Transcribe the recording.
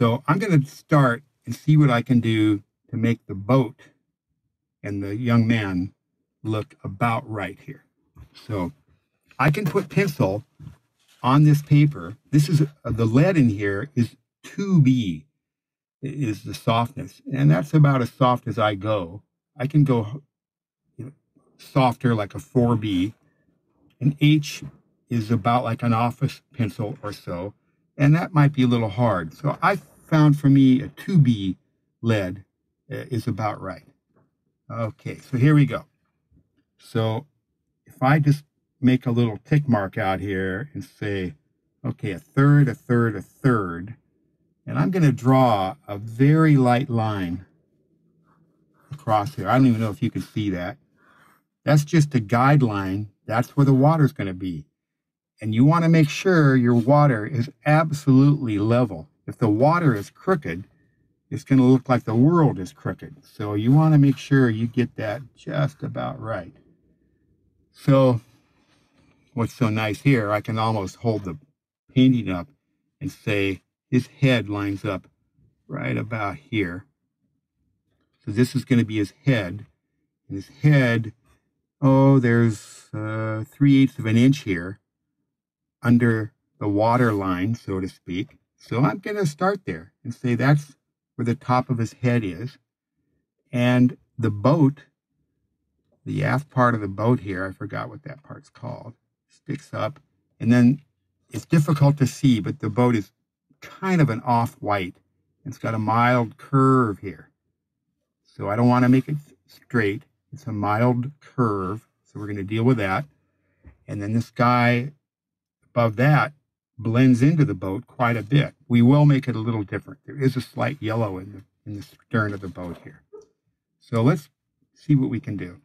So I'm going to start and see what I can do to make the boat and the young man look about right here. So I can put pencil on this paper. This is uh, the lead in here is 2B is the softness. And that's about as soft as I go. I can go you know, softer like a 4B. An H is about like an office pencil or so. And that might be a little hard. So I found for me a 2B lead uh, is about right. Okay, so here we go. So if I just make a little tick mark out here and say, okay, a third, a third, a third, and I'm going to draw a very light line across here. I don't even know if you can see that. That's just a guideline. That's where the water is going to be. And you want to make sure your water is absolutely level. If the water is crooked, it's going to look like the world is crooked. So you want to make sure you get that just about right. So what's so nice here, I can almost hold the painting up and say his head lines up right about here. So this is going to be his head. And his head, oh, there's uh, three eighths of an inch here under the water line, so to speak. So I'm going to start there and say that's where the top of his head is. And the boat, the aft part of the boat here, I forgot what that part's called, sticks up. And then it's difficult to see, but the boat is kind of an off-white. It's got a mild curve here. So I don't want to make it straight. It's a mild curve. So we're going to deal with that. And then this guy above that blends into the boat quite a bit. We will make it a little different. There is a slight yellow in the, in the stern of the boat here. So let's see what we can do.